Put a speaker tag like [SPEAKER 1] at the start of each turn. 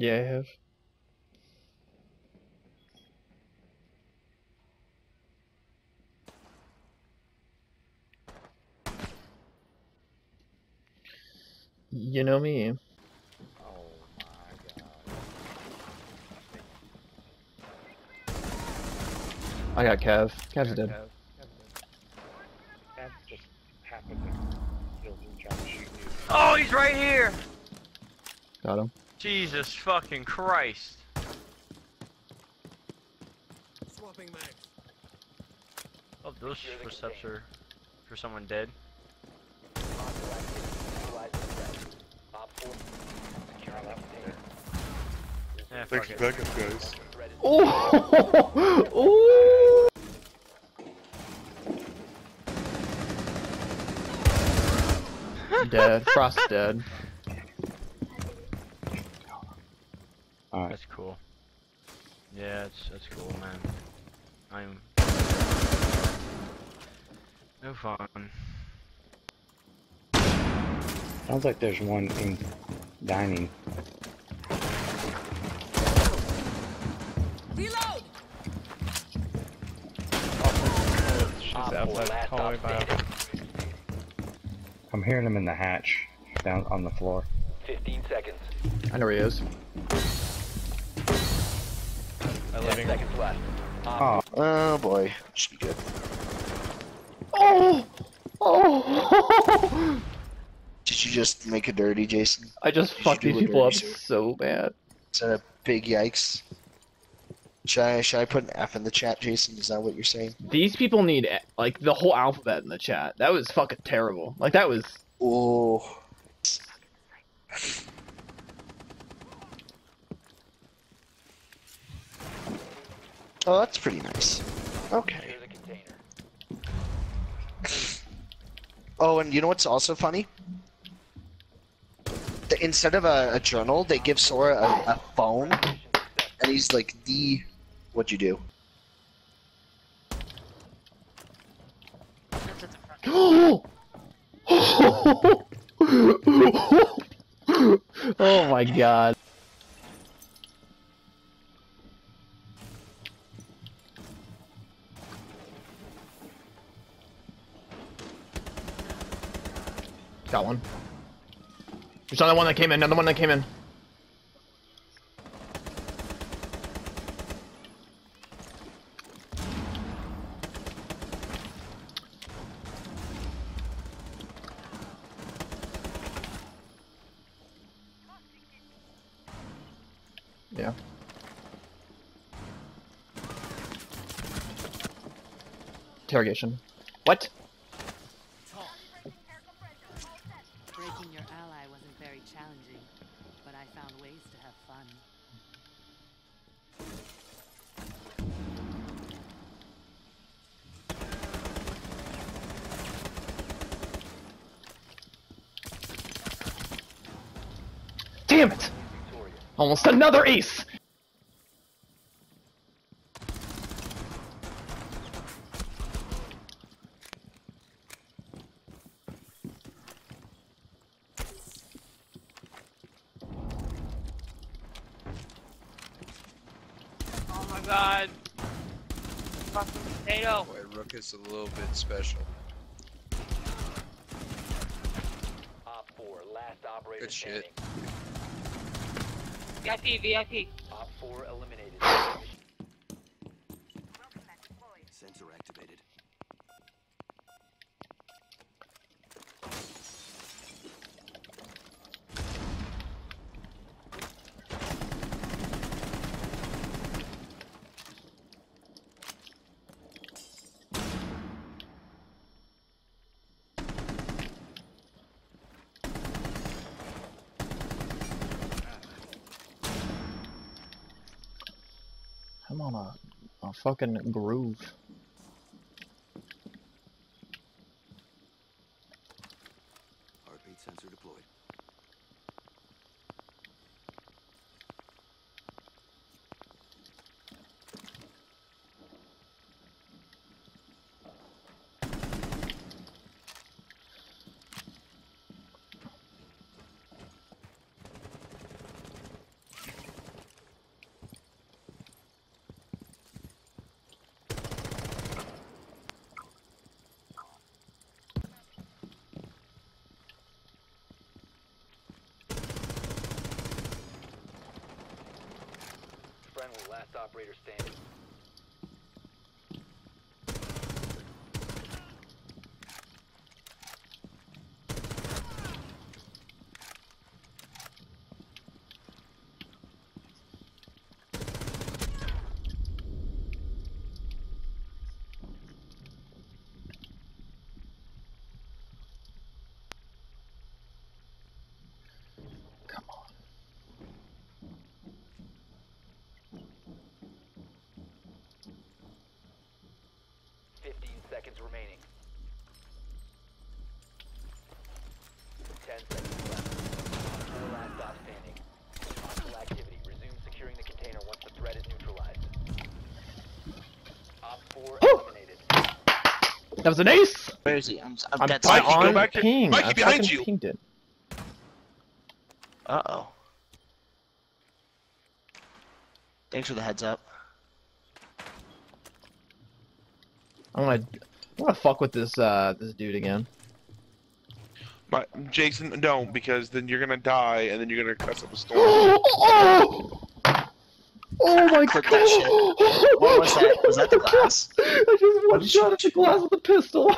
[SPEAKER 1] Yeah, I have. You know me.
[SPEAKER 2] Oh my god.
[SPEAKER 1] I got Kev. Kev's dead.
[SPEAKER 2] Kev, Kev just happened to kill me trying to shoot you.
[SPEAKER 3] Oh, he's right here!
[SPEAKER 1] Got him.
[SPEAKER 3] Jesus fucking Christ.
[SPEAKER 4] Swapping mags.
[SPEAKER 3] Oh, those
[SPEAKER 5] Secure the
[SPEAKER 3] footsteps for someone dead.
[SPEAKER 5] Hostile activity. Neutralize the threat. Op 4. Secure the container.
[SPEAKER 3] Yeah,
[SPEAKER 6] Thanks for backup, guys.
[SPEAKER 5] Threat is
[SPEAKER 1] Oh! Ooh! dead. Frost dead.
[SPEAKER 3] That's cool. Yeah, that's that's cool, man. I'm no fun.
[SPEAKER 2] Sounds like there's one in dining.
[SPEAKER 4] Reload!
[SPEAKER 5] Op 4. Last stop standing.
[SPEAKER 2] I'm hearing him in the hatch down on the floor.
[SPEAKER 5] 15 seconds.
[SPEAKER 1] I know where he is.
[SPEAKER 5] 10 seconds left. Op
[SPEAKER 2] Oh,
[SPEAKER 6] Oh boy, should be good.
[SPEAKER 1] Oh! Oh!
[SPEAKER 6] Did you just make a dirty, Jason?
[SPEAKER 1] I just
[SPEAKER 6] Did
[SPEAKER 1] fucked these people up
[SPEAKER 6] sir?
[SPEAKER 1] so bad.
[SPEAKER 6] Is that a big yikes? Should I, should I put an F in the chat, Jason? Is that what you're saying?
[SPEAKER 1] These people need like the whole alphabet in the chat. That was fucking terrible. Like that was
[SPEAKER 6] Oh. Oh, that's pretty nice. Okay.
[SPEAKER 5] Secure the container.
[SPEAKER 6] Oh, and you know what's also funny? The- Instead of a, a journal, they give Sora a, a phone, and he's like, "D, what'd you do?"
[SPEAKER 1] Oh! oh my god. Got one. There's another one that came in, another one that came in. Yeah. Interrogation. What? Damn it! Almost another ace!
[SPEAKER 3] Oh my god. Fucking potato.
[SPEAKER 7] Boy, Rook is a little bit special.
[SPEAKER 5] Op 4. Last operator
[SPEAKER 7] Good shit.
[SPEAKER 3] VIP, VIP.
[SPEAKER 5] Op 4 eliminated.
[SPEAKER 1] I'm on a, a fucking groove.
[SPEAKER 5] Operator standing. Seconds remaining. Ten seconds left. Four last stop standing. Hostile activity. Resume securing the container once the threat is neutralized. Op 4
[SPEAKER 1] Oh!
[SPEAKER 5] eliminated.
[SPEAKER 1] That was an ace.
[SPEAKER 6] Where is he? I'm, I'm,
[SPEAKER 1] I'm
[SPEAKER 6] dead
[SPEAKER 7] Mikey,
[SPEAKER 6] silent.
[SPEAKER 7] go
[SPEAKER 1] on
[SPEAKER 7] back
[SPEAKER 1] ping.
[SPEAKER 7] Mikey,
[SPEAKER 1] I
[SPEAKER 7] behind you.
[SPEAKER 1] Pinged it.
[SPEAKER 6] Uh oh. Thanks for the heads up.
[SPEAKER 1] I'm gonna, I'm gonna fuck with this uh this dude again.
[SPEAKER 7] My, Jason, don't, because then you're gonna die, and then you're gonna cuss up a storm.
[SPEAKER 1] oh, oh my god!
[SPEAKER 6] that shit. What was that? Was that the glass?
[SPEAKER 1] I just one shot at the glass with a pistol.